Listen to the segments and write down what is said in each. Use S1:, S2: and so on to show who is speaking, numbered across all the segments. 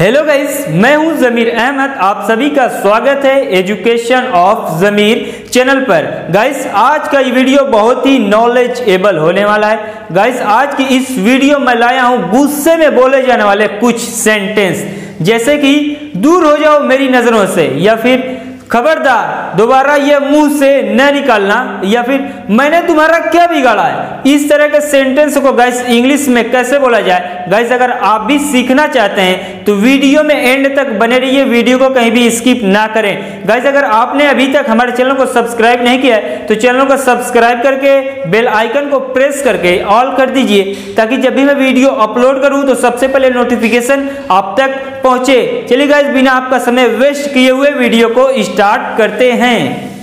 S1: Hello guys मैं हूँ जमीर अहमद आप सभी का स्वागत है एजुकेशन ऑफ़ जमीर चैनल पर। गाइस आज का ये वीडियो बहुत ही नॉलेजेबल होने वाला है। गाइस आज की इस वीडियो में लाया हूँ, गुस्से में बोले जाने वाले कुछ सेंटेंस जैसे कि, दूर हो जाओ मेरी नज़रों से, या फिर, खबरदार, दोबारा ये मुँह से न निकालना, या फिर मैंने तुम्हारा क्या बिगाड़ा है? इस तरह के सेंटेंस को गाइस इंग्लिश में कैसे बोला जाए? गाइस अगर आप भी सीखना चाहते हैं तो वीडियो में एंड तक बने रहिए वीडियो को कहीं भी स्किप ना करें। गाइस अगर आपने अभी तक हमारे चैनल को सब्सक्राइब नहीं किया है तो चैनल को सब्सक्राइब करके बेल आइकन को प्रेस करके ऑल कर दीजिए, ताकि जब भी मैं वीडियो अपलोड करूँ तो सबसे पहले नोटिफिकेशन आप तक पहुँचे। चलिए गाइस बिना आपका समय वेस्ट किए हुए वीडियो को स्टार्ट करते हैं।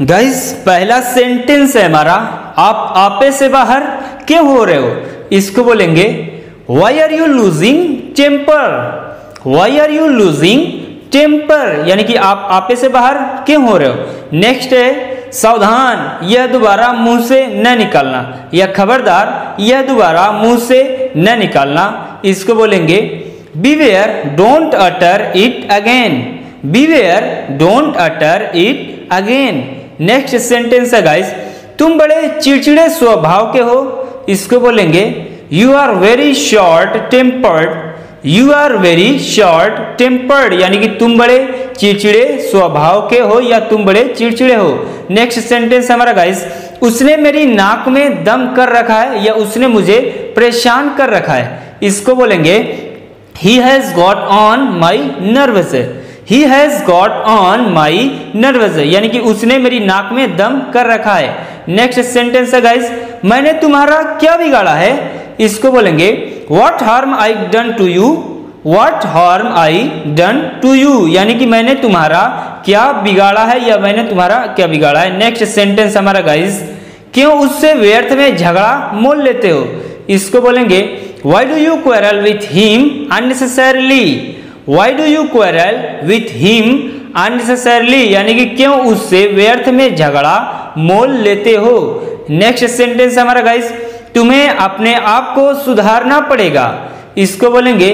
S1: गाइस पहला सेंटेंस है हमारा, आप आपे से बाहर क्यों हो रहे हो? इसको बोलेंगे why are you losing temper why are you losing temper यानी कि आप आपे से बाहर क्यों हो रहे हो? नेक्स्ट है, सावधान, यह दोबारा मुँह से न निकालना। या खबरदार, यह दोबारा मुँह से न निकालना। इसको बोलेंगे beware don't utter it again beware don't utter it again next sentence है गाइस तुम बड़े चिड़चिड़े स्वभाव के हो। इसको बोलेंगे you are very short tempered you are very short tempered यानी कि तुम बड़े चिड़चिड़े स्वभाव के हो या तुम बड़े चिड़चिड़े हो। नेक्स्ट सेंटेंस हमारा गाइस उसने मेरी नाक में दम कर रखा है या उसने मुझे परेशान कर रखा है? इसको बोलेंगे he has got on my nerves he has got on my nerves यानी कि उसने मेरी नाक में दम कर रखा है। नेक्स्ट सेंटेंस है गाइस मैंने तुम्हारा क्या बिगाड़ा है? इसको बोलेंगे what harm I done to you what harm I done to you यानी कि मैंने तुम्हारा क्या बिगाड़ा है या मैंने तुम्हारा क्या बिगाड़ा है? नेक्स्ट सेंटेंस हमारा गाइस क्यों उससे व्यर्थ में झगड़ा मोल लेते हो? इसको बोलेंगे why do you quarrel with him unnecessarily why do you quarrel with him unnecessarily यानी कि क्यों उससे व्यर्थ में झगड़ा मोल लेते हो? नेक्स्ट सेंटेंस हमारा गाइस तुम्हें अपने आप को सुधारना पड़ेगा। इसको बोलेंगे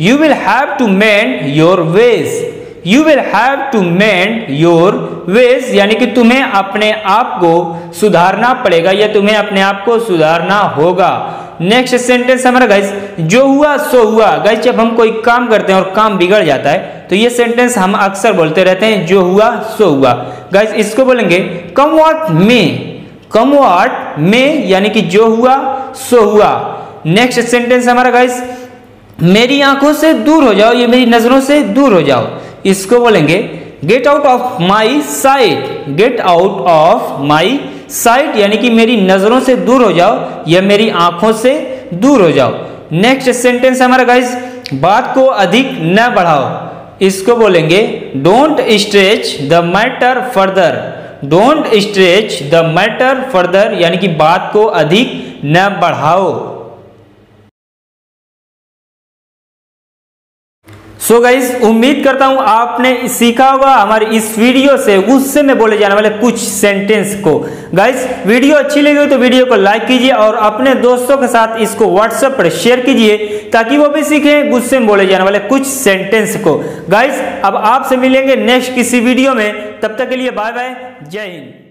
S1: you will have to mend your ways you will have to mend your ways यानी कि तुम्हें अपने आप को सुधारना पड़ेगा या तुम्हें अपने आप को सुधारना होगा। नेक्स्ट सेंटेंस हमारा गाइस जो हुआ, सो हुआ. गाइस जब हम कोई काम करते हैं और काम बिगड़ जाता है तो ये सेंटेंस हम अक्सर बोलते रहते हैं, जो हुआ, सो हुआ. गाइस इसको बोलेंगे, come what may? Come what may, यानी कि जो हुआ, सो हुआ. नेक्स्ट सेंटेंस हमारा गाइस मेरी आँखों से दूर हो जाओ, ये मेरी नज़रों से दूर हो जाओ. इसको बोलेंगे get out of my sight get out of my sight, यानी कि मेरी नज़रों से दूर हो जाओ या मेरी आँखों से दूर हो जाओ। नेक्स्ट सेंटेंस हमारा गाइज़ बात को अधिक न बढ़ाओ। इसको बोलेंगे don't stretch the matter further don't stretch the matter further यानी कि बात को अधिक न बढ़ाओ। सो गाइज़ उम्मीद करता हूँ आपने सीखा होगा, हमारी इस वीडियो से गुस्से में बोले जाने वाले कुछ सेंटेंस को। गाइज़ वीडियो अच्छी लगी हो तो वीडियो को लाइक कीजिए और अपने दोस्तों के साथ इसको व्हाट्सएप पर शेयर कीजिए, ताकि वो भी सीखें गुस्से में बोले जाने वाले कुछ सेंटेंस को। गाइज़ अब आपसे मिलेंगे नेक्स्ट किसी वीडियो में, तब तक के लिए बाय बाय जय हिंद।